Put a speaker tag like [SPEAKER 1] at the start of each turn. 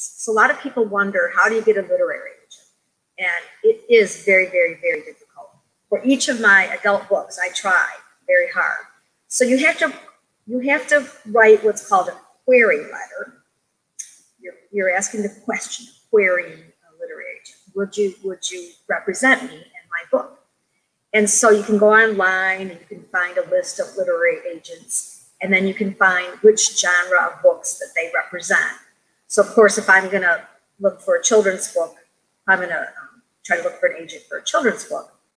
[SPEAKER 1] So a lot of people wonder, how do you get a literary agent? And it is very, very, very difficult. For each of my adult books, I try very hard. So you have to you have to write what's called a query letter. You're, you're asking the question, querying a literary agent. Would you would you represent me in my book? And so you can go online and you can find a list of literary agents, and then you can find which genre of books that they represent. So of course, if I'm going to look for a children's book, I'm going to um, try to look for an agent for a children's book.